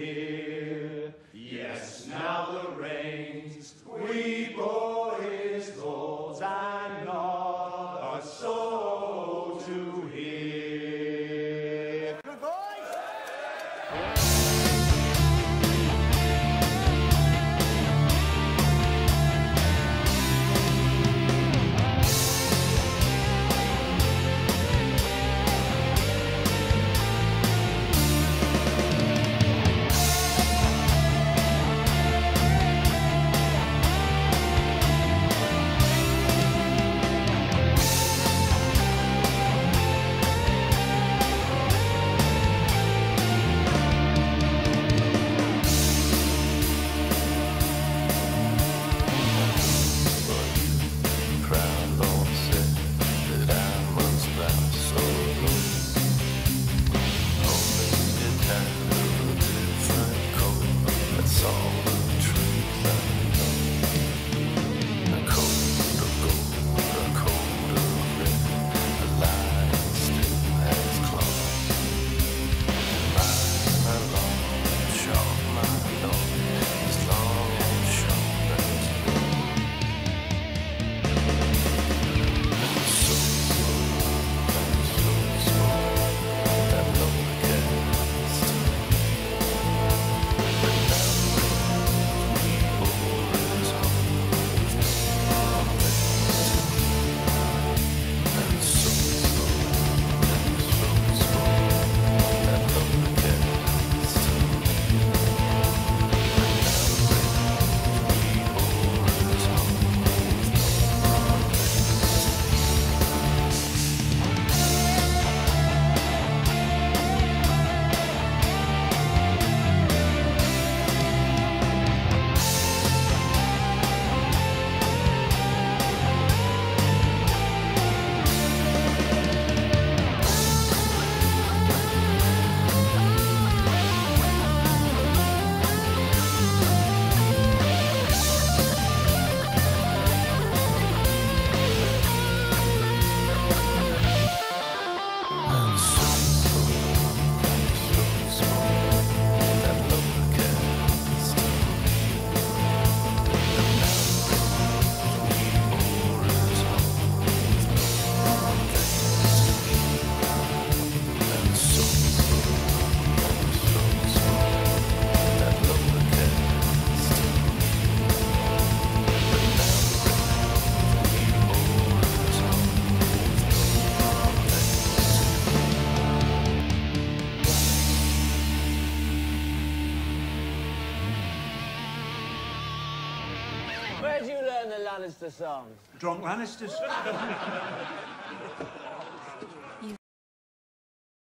hear. Yes, now the rains we bore his lords and not a soul to hear. Good voice! the Lannister songs? Drunk Lannisters.